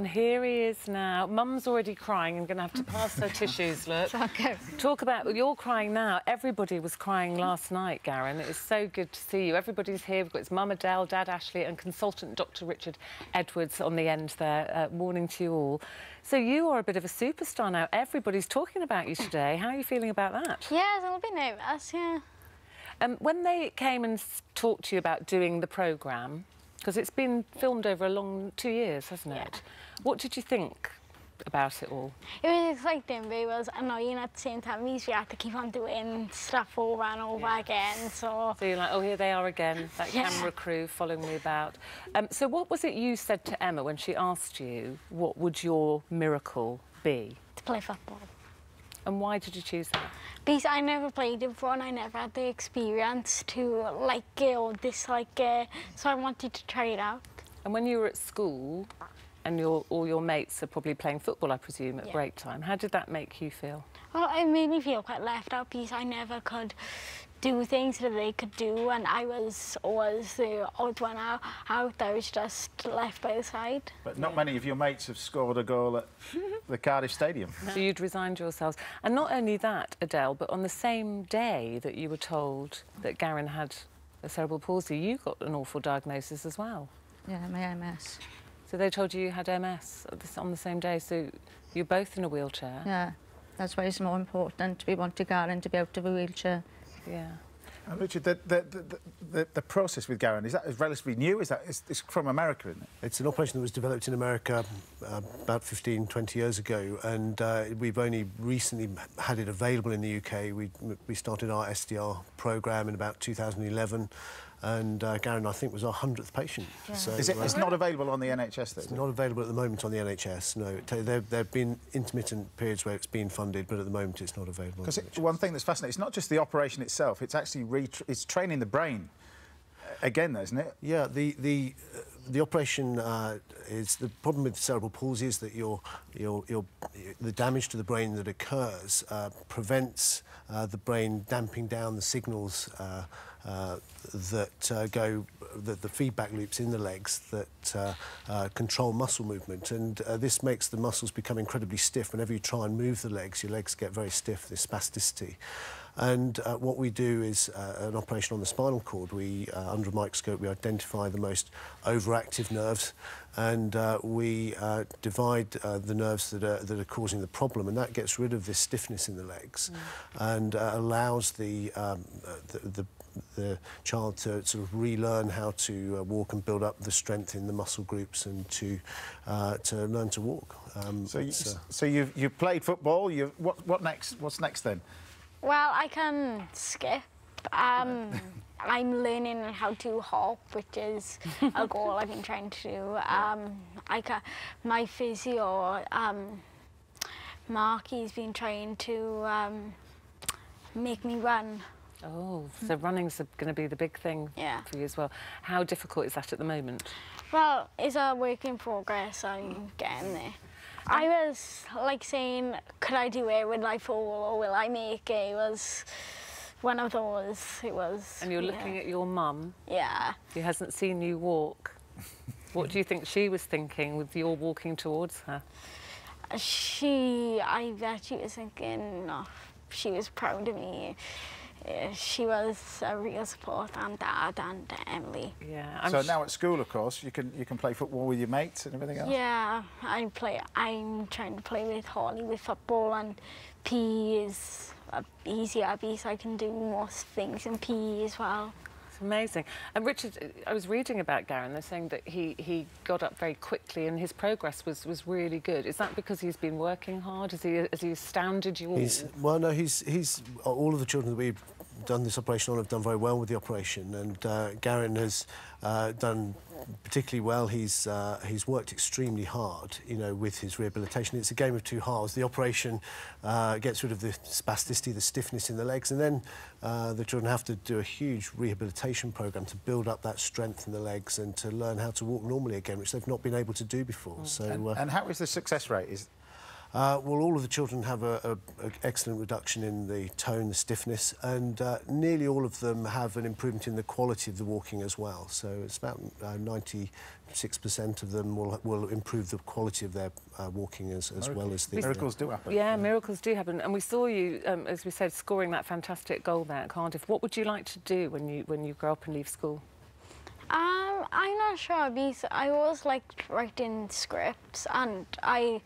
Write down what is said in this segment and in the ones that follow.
And here he is now. Mum's already crying. I'm going to have to pass her tissues, look. Okay. Talk about, you're crying now. Everybody was crying last night, Garin. It is so good to see you. Everybody's here. We've got it's mum Adele, dad Ashley and consultant Dr Richard Edwards on the end there. Uh, morning to you all. So you are a bit of a superstar now. Everybody's talking about you today. How are you feeling about that? Yeah, I was a little bit nervous, yeah. Um, when they came and talked to you about doing the programme, because it's been filmed over a long two years, hasn't it? What did you think about it all? It was exciting, but it was annoying at the same time we had to keep on doing stuff over and over again, so... So you're like, oh, here they are again, that Yeah. camera crew following me about. Um, so what was it you said to Emma when she asked you what would your miracle be? to play football. And why did you choose that? Because I never played it before and I never had the experience to like it or dislike it, so I wanted to try it out. And when you were at school and your, all your mates are probably playing football, I presume, at Yeah. break time, how did that make you feel? Well, it made me feel quite left out because I never could do things that they could do and I was always the odd one out. out. I was just left by the side. But not many of your mates have scored a goal at the Cardiff Stadium. So you'd resigned yourselves. And not only that, Adele, but on the same day that you were told that Garin had a cerebral palsy, you got an awful diagnosis as well. Yeah, my MS. So they told you you had MS on the same day, so you're both in a wheelchair. Yeah, that's why it's more important. We want to Garin to be out of a wheelchair. Yeah. And Richard, the, the, the, the, process with Garin, is that relatively new? Is that it's, it's from America, isn't it? It's an operation that was developed in America uh, about 15, 20 years ago, and uh, we've only recently had it available in the UK. We, we started our SDR program in about 2011, and uh, Garin, I think, was our 100th patient. So, Is it uh, it's not available on the NHS, it's not available at the moment on the NHS, no. There there have been intermittent periods where it's been funded, but at the moment it's not available. Because the NHS. one thing that's fascinating, it's not just the operation itself, it's actually re it's training the brain uh, again, isn't it? Yeah, the the uh, the operation uh, is the problem with cerebral palsy is that your your your the damage to the brain that occurs uh, prevents uh, the brain damping down the signals uh, that uh, go the, the feedback loops in the legs that uh, uh, control muscle movement, and uh, this makes the muscles become incredibly stiff. Whenever you try and move the legs, your legs get very stiff. This spasticity. And uh, what we do is an operation on the spinal cord. We, uh, under a microscope, we identify the most overactive nerves, and uh, we uh, divide uh, the nerves that are, that are causing the problem, and that gets rid of this stiffness in the legs, and uh, allows the, um, the, the the child to sort of relearn how to uh, walk and build up the strength in the muscle groups and to uh, to learn to walk. Um, So, you, it's, uh, so you've, you've played football, you've, what, what next? What's next then? Well, I can skip. Um, I'm learning how to hop, which is a goal I've been trying to do. Um, I ca my physio, um, Mark, he's been trying to um, make me run. Oh, so running's going to be the big thing Yeah. for you as well. How difficult is that at the moment? Well, it's a work in progress. I'm getting there. I was like saying, could I do it? Will I fall or will I make it? It was one of those. It was. And you're yeah. looking at your mum, Yeah. who hasn't seen you walk. what do you think she was thinking with your walking towards her? She, I bet she was thinking, oh, she was proud of me. She was a real support, and Dad and Emily. Yeah. I'm so now at school, of course, you can, you can play football with your mates and everything else? Yeah, I play. I'm trying to play with Holly with football, and PE is easier because I can do most things in PE as well. It's amazing. And Richard, I was reading about Garin. They're saying that he, he got up very quickly and his progress was, was really good. Is that because he's been working hard? Has he, has he astounded you all? He's, well, no, he's, he's all of the children that we've done this operation on have done very well with the operation, and uh, Garin has uh, done particularly well. He's uh, he's worked extremely hard, you know, with his rehabilitation. It's a game of two halves. The operation uh, gets rid of the spasticity, the stiffness in the legs, and then uh, the children have to do a huge rehabilitation program to build up that strength in the legs and to learn how to walk normally again, which they've not been able to do before. So. And, uh, and how is the success rate? Is, Uh, well, all of the children have an excellent reduction in the tone, the stiffness, and uh, nearly all of them have an improvement in the quality of the walking as well. So it's about uh, 96% of them will, will improve the quality of their uh, walking as, as well as the... Miracles do happen. Yeah, miracles do happen. And we saw you, um, as we said, scoring that fantastic goal there at Cardiff. What would you like to do when you when you grow up and leave school? Um, I'm not sure because I always liked writing scripts and I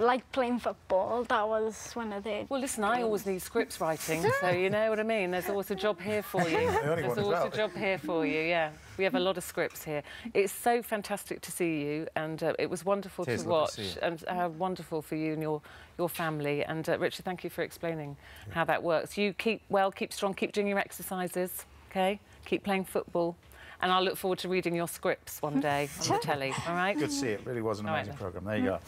liked playing football. That was one of the. Well, listen, I always need scripts writing, so you know what I mean. There's always a job here for you. only There's always well. a job here for you. Yeah, we have a lot of scripts here. It's so fantastic to see you, and uh, it was wonderful It is to watch, to and how wonderful for you and your your family. And uh, Richard, thank you for explaining how that works. You keep well, keep strong, keep doing your exercises. Okay, keep playing football. And I'll look forward to reading your scripts one day on the telly, all right? Good to see it. Really was an All right amazing then. programme. There you go.